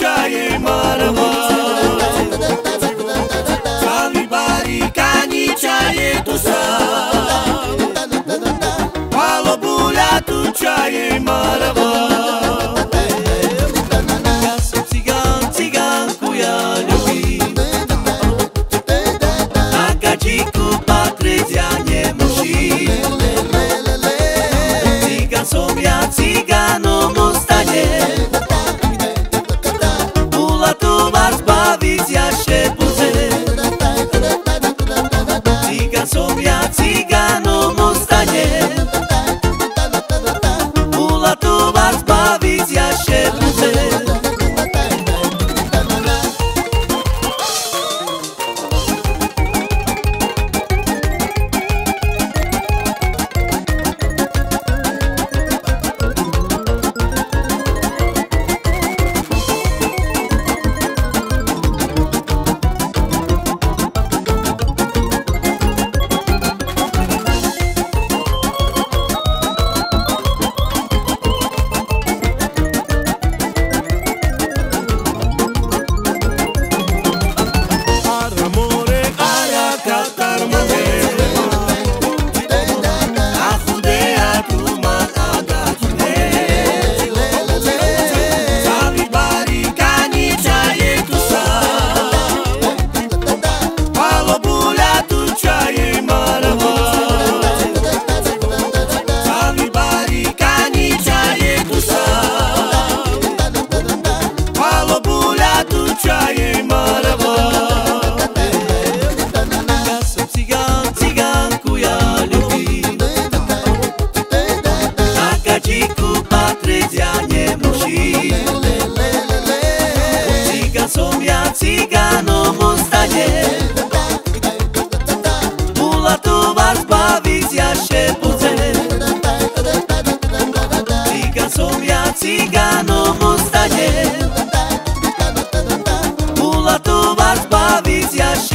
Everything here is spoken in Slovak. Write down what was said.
čaje marva Sami bari kani čaje tu sam Malo bulja tu čaje marva Ja sam cigan, ciganku ja ljubim Na gađiku patreć ja ne mušim Cigan som ja, čaje marva Ja sam cigan, ciganku ja ljubim Na gađiku patreć ja ne mušim Cigan som ja, ciganom ostanje Bula to war, ja ja